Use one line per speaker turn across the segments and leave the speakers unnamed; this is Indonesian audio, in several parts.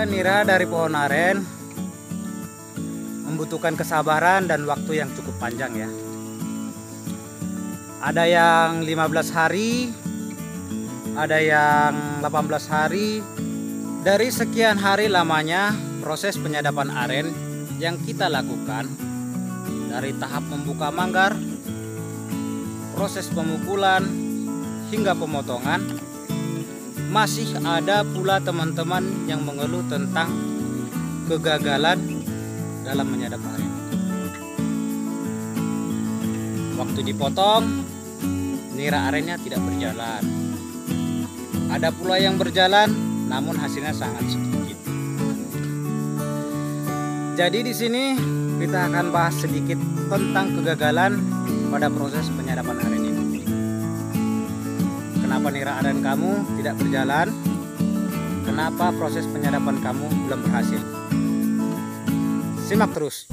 Mendapatkan nira dari pohon aren membutuhkan kesabaran dan waktu yang cukup panjang ya. Ada yang 15 hari, ada yang 18 hari. Dari sekian hari lamanya proses penyadapan aren yang kita lakukan dari tahap membuka manggar, proses pemukulan hingga pemotongan masih ada pula teman-teman yang mengeluh tentang kegagalan dalam menyadap aren. Waktu dipotong, nira arennya tidak berjalan. Ada pula yang berjalan, namun hasilnya sangat sedikit. Jadi di sini kita akan bahas sedikit tentang kegagalan pada proses penyadapan aren ini kenapa nira aren kamu tidak berjalan? Kenapa proses penyadapan kamu belum berhasil? Simak terus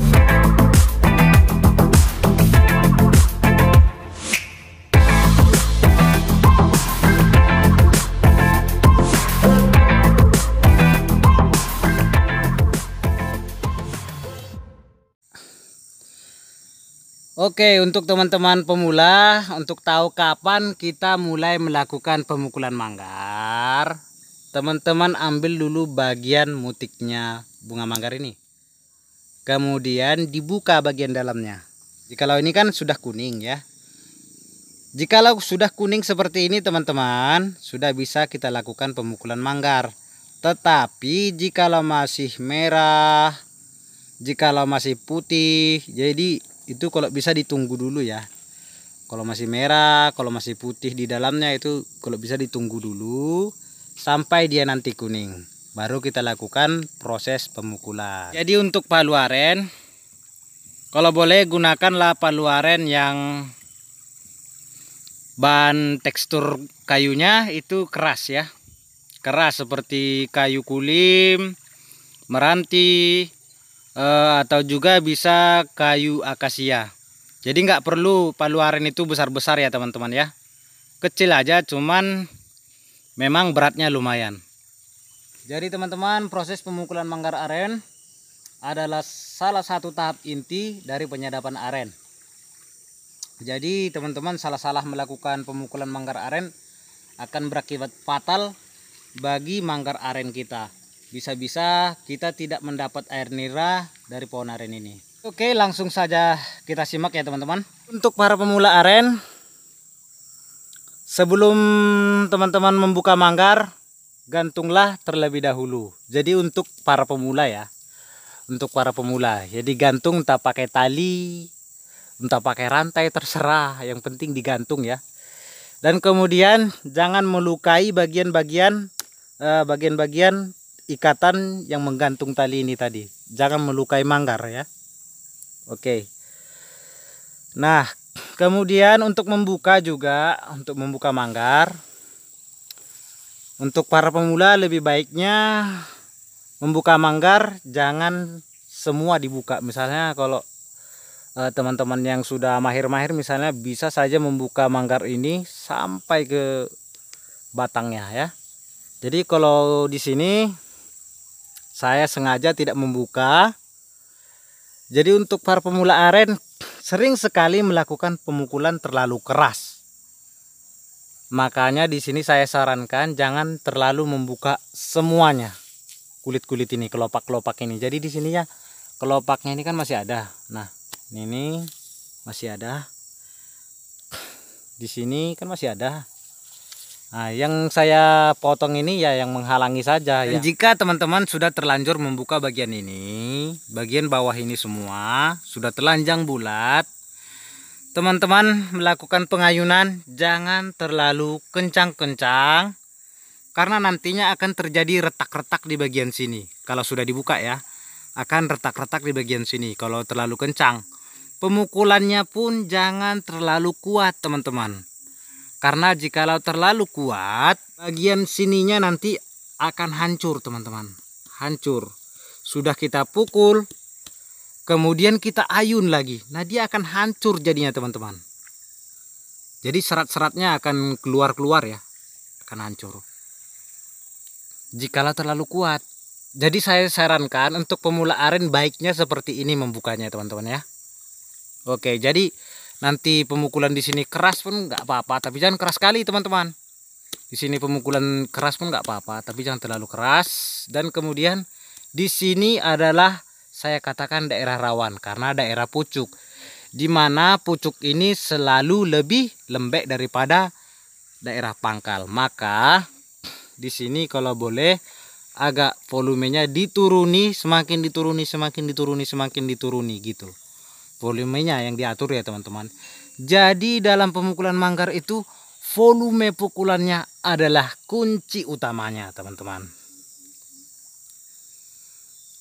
Oke, untuk teman-teman pemula, untuk tahu kapan kita mulai melakukan pemukulan manggar, teman-teman ambil dulu bagian mutiknya bunga manggar ini. Kemudian dibuka bagian dalamnya. Jikalau ini kan sudah kuning ya. Jikalau sudah kuning seperti ini teman-teman, sudah bisa kita lakukan pemukulan manggar. Tetapi jikalau masih merah, jikalau masih putih, jadi itu kalau bisa ditunggu dulu ya. Kalau masih merah kalau masih putih di dalamnya itu kalau bisa ditunggu dulu sampai dia nanti kuning. Baru kita lakukan proses pemukulan. Jadi untuk palu aren kalau boleh gunakanlah palu aren yang bahan tekstur kayunya itu keras ya. Keras seperti kayu kulim meranti uh, atau juga bisa kayu akasia. Jadi nggak perlu palu aren itu besar-besar ya teman-teman ya. Kecil aja cuman memang beratnya lumayan. Jadi teman-teman proses pemukulan manggar aren adalah salah satu tahap inti dari penyadapan aren. Jadi teman-teman salah-salah melakukan pemukulan manggar aren akan berakibat fatal bagi manggar aren kita bisa-bisa kita tidak mendapat air nira dari pohon aren ini. Oke, langsung saja kita simak ya teman-teman. Untuk para pemula aren, sebelum teman-teman membuka manggar, gantunglah terlebih dahulu. Jadi untuk para pemula ya, untuk para pemula. Jadi gantung entah pakai tali, entah pakai rantai terserah, yang penting digantung ya. Dan kemudian jangan melukai bagian-bagian eh, bagian-bagian ikatan yang menggantung tali ini tadi. Jangan melukai manggar ya. Oke. Nah kemudian untuk membuka juga untuk membuka manggar untuk para pemula lebih baiknya membuka manggar jangan semua dibuka. Misalnya kalau eh, teman-teman yang sudah mahir-mahir misalnya bisa saja membuka manggar ini sampai ke batangnya ya. Jadi kalau di sini saya sengaja tidak membuka. Jadi untuk para pemula aren sering sekali melakukan pemukulan terlalu keras. Makanya di sini saya sarankan jangan terlalu membuka semuanya kulit-kulit ini kelopak-kelopak ini. Jadi di sini ya kelopaknya ini kan masih ada. Nah ini masih ada. Di sini kan masih ada Nah, yang saya potong ini ya yang menghalangi saja ya. Jika teman-teman sudah terlanjur membuka bagian ini, bagian bawah ini semua sudah telanjang bulat, teman-teman melakukan pengayunan jangan terlalu kencang-kencang karena nantinya akan terjadi retak-retak di bagian sini. Kalau sudah dibuka ya, akan retak-retak di bagian sini kalau terlalu kencang. Pemukulannya pun jangan terlalu kuat, teman-teman karena jikalau terlalu kuat bagian sininya nanti akan hancur teman-teman. Hancur. Sudah kita pukul kemudian kita ayun lagi. Nah dia akan hancur jadinya teman-teman. Jadi serat-seratnya akan keluar-keluar ya. Akan hancur. Jikalau terlalu kuat. Jadi saya sarankan untuk pemula aren baiknya seperti ini membukanya teman-teman ya. Oke jadi nanti pemukulan di sini keras pun nggak apa-apa tapi jangan keras sekali teman-teman. Di sini pemukulan keras pun nggak apa-apa tapi jangan terlalu keras. Dan kemudian di sini adalah saya katakan daerah rawan karena daerah pucuk. Di mana pucuk ini selalu lebih lembek daripada daerah pangkal. Maka di sini kalau boleh agak volumenya dituruni semakin dituruni semakin dituruni semakin dituruni gitu volumenya yang diatur ya teman-teman. Jadi dalam pemukulan manggar itu volume pukulannya adalah kunci utamanya teman-teman.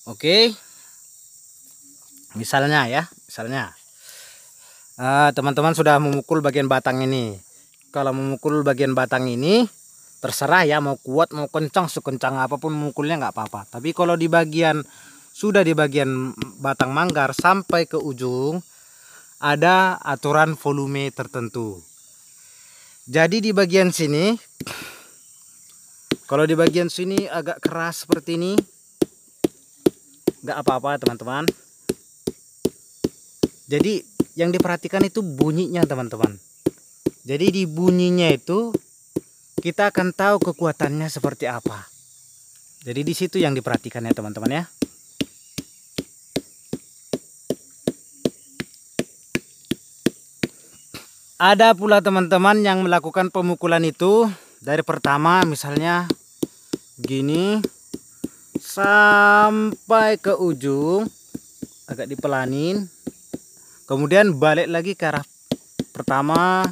Oke. Misalnya ya misalnya. Eh, teman-teman uh, sudah memukul bagian batang ini. Kalau memukul bagian batang ini terserah ya mau kuat mau kencang sekencang apa pun memukulnya nggak apa-apa. Tapi kalau di bagian sudah di bagian batang manggar sampai ke ujung ada aturan volume tertentu jadi di bagian sini kalau di bagian sini agak keras seperti ini nggak apa-apa teman-teman jadi yang diperhatikan itu bunyinya teman-teman jadi di bunyinya itu kita akan tahu kekuatannya seperti apa. Jadi di situ yang diperhatikan ya teman-teman ya. Ada pula teman-teman yang melakukan pemukulan itu. Dari pertama misalnya gini. Sampai ke ujung agak dipelanin. Kemudian balik lagi ke arah pertama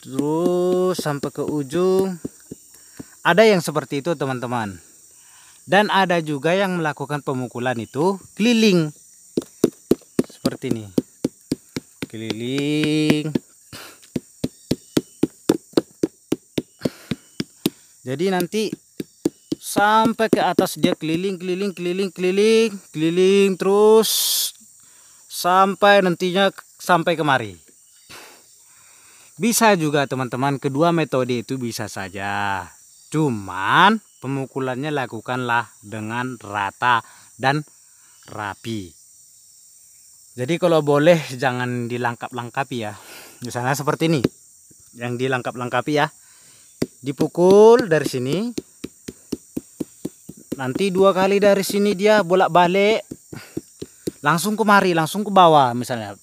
terus sampai ke ujung. Ada yang seperti itu teman-teman. Dan ada juga yang melakukan pemukulan itu keliling. Seperti ini. Keliling jadi nanti sampai ke atas dia keliling keliling keliling keliling keliling terus sampai nantinya sampai kemari bisa juga teman-teman kedua metode itu bisa saja. Cuman pemukulannya lakukanlah dengan rata dan rapi. Jadi kalau boleh jangan dilengkap-lengkapi ya. Misalnya seperti ini. Yang dilengkap-lengkapi ya. Dipukul dari sini. Nanti dua kali dari sini dia bolak-balik. Langsung kemari, langsung ke bawah misalnya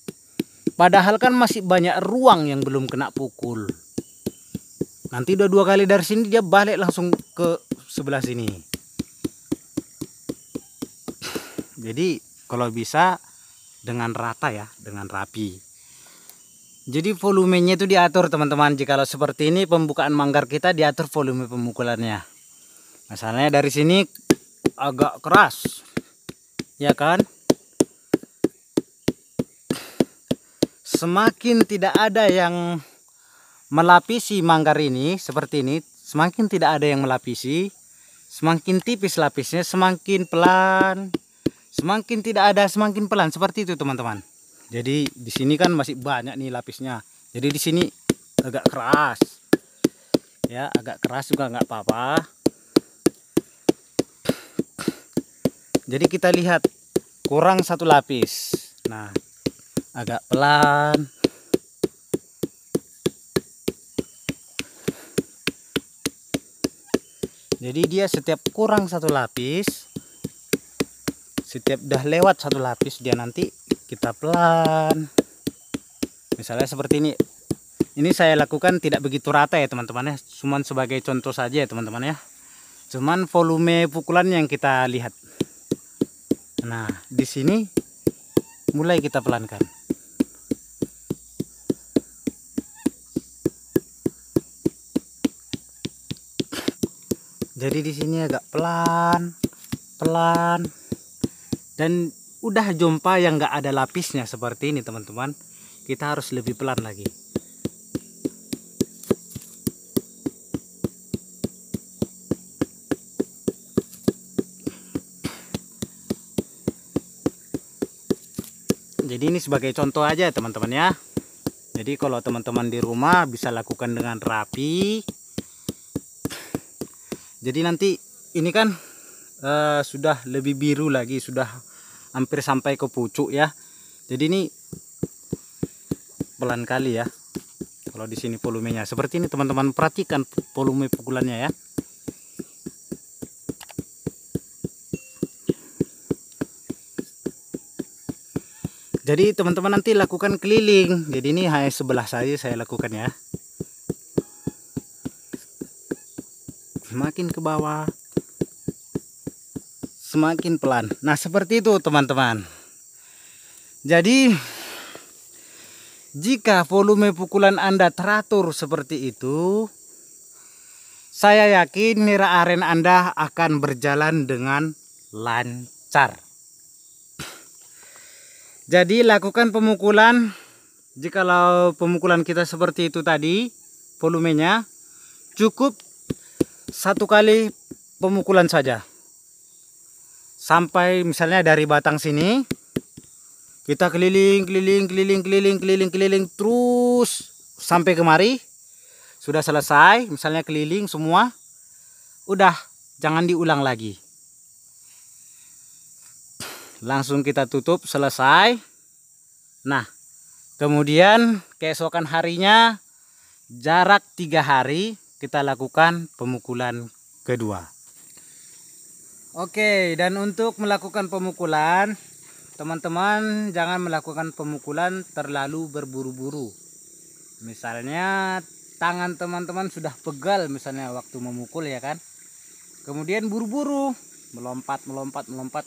Padahal kan masih banyak ruang yang belum kena pukul. Nanti udah dua kali dari sini dia balik langsung ke sebelah sini. Jadi kalau bisa dengan rata ya, dengan rapi. Jadi volumenya itu diatur teman-teman. Jika seperti ini pembukaan manggar kita diatur volume pemukulannya. Masalahnya dari sini agak keras. Ya kan? semakin tidak ada yang melapisi manggar ini seperti ini semakin tidak ada yang melapisi semakin tipis lapisnya semakin pelan semakin tidak ada semakin pelan seperti itu teman-teman jadi di sini kan masih banyak nih lapisnya. Jadi di sini agak keras. Ya agak keras juga nggak apa-apa. Jadi kita lihat kurang satu lapis. Nah agak pelan. Jadi dia setiap kurang satu lapis setiap dah lewat satu lapis dia nanti kita pelan. Misalnya seperti ini. Ini saya lakukan tidak begitu rata ya teman-teman ya. Cuman sebagai contoh saja ya teman-teman ya. Cuman volume pukulan yang kita lihat. Nah di sini mulai kita pelankan. Jadi di sini agak pelan pelan. Dan udah jumpa yang nggak ada lapisnya seperti ini teman-teman. Kita harus lebih pelan lagi. Jadi ini sebagai contoh aja teman-teman ya. Jadi kalau teman-teman di rumah bisa lakukan dengan rapi. Jadi nanti ini kan uh, sudah lebih biru lagi sudah hampir sampai ke pucuk ya. Jadi ini pelan kali ya kalau di sini volumenya. Seperti ini teman-teman perhatikan volume pukulannya ya. Jadi teman-teman nanti lakukan keliling. Jadi ini hanya sebelah saja saya lakukan ya. Semakin ke bawah semakin pelan. Nah seperti itu teman-teman. Jadi jika volume pukulan anda teratur seperti itu saya yakin nira aren anda akan berjalan dengan lancar. Jadi lakukan pemukulan. Jikalau pemukulan kita seperti itu tadi volumenya cukup satu kali pemukulan saja sampai misalnya dari batang sini kita keliling keliling keliling keliling keliling keliling terus. Sampai kemari sudah selesai misalnya keliling semua udah jangan diulang lagi. Langsung kita tutup selesai. Nah kemudian keesokan harinya jarak tiga hari kita lakukan pemukulan kedua oke dan untuk melakukan pemukulan teman-teman jangan melakukan pemukulan terlalu berburu-buru misalnya tangan teman-teman sudah pegal misalnya waktu memukul ya kan kemudian buru-buru melompat melompat melompat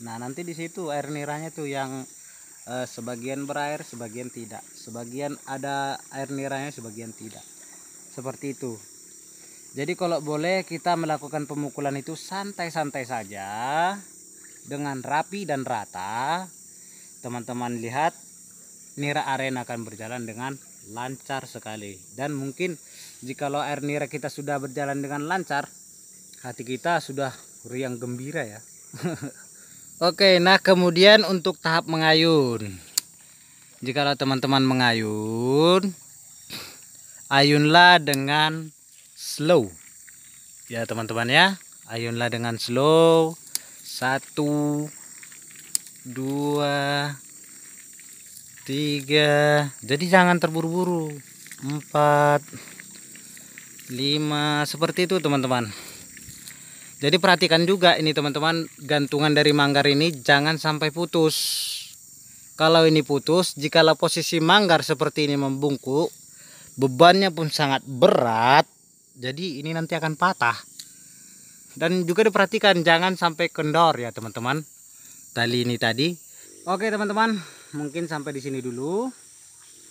Nah nanti di situ air niranya tuh yang eh, sebagian berair, sebagian tidak. Sebagian ada air niranya, sebagian tidak. Seperti itu. Jadi kalau boleh kita melakukan pemukulan itu santai-santai saja dengan rapi dan rata. Teman-teman lihat nira aren akan berjalan dengan lancar sekali. Dan mungkin jikalau air nira kita sudah berjalan dengan lancar, hati kita sudah riang gembira ya. Oke, nah kemudian untuk tahap mengayun. Jika teman-teman mengayun, ayunlah dengan slow. Ya teman-teman ya, ayunlah dengan slow. Satu, dua, tiga. Jadi jangan terburu-buru. Empat, lima, seperti itu teman-teman jadi perhatikan juga ini teman-teman gantungan dari manggar ini jangan sampai putus kalau ini putus jikalau posisi manggar seperti ini membungkuk bebannya pun sangat berat jadi ini nanti akan patah. Dan juga diperhatikan jangan sampai kendor ya teman-teman. Tali ini tadi. Oke teman-teman mungkin sampai di sini dulu.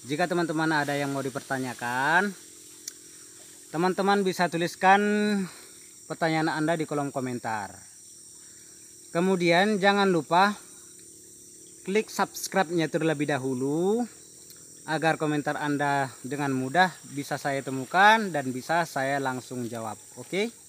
Jika teman-teman ada yang mau dipertanyakan teman-teman bisa tuliskan pertanyaan Anda di kolom komentar. Kemudian jangan lupa klik subscribe-nya terlebih dahulu agar komentar Anda dengan mudah bisa saya temukan dan bisa saya langsung jawab. Oke? Okay?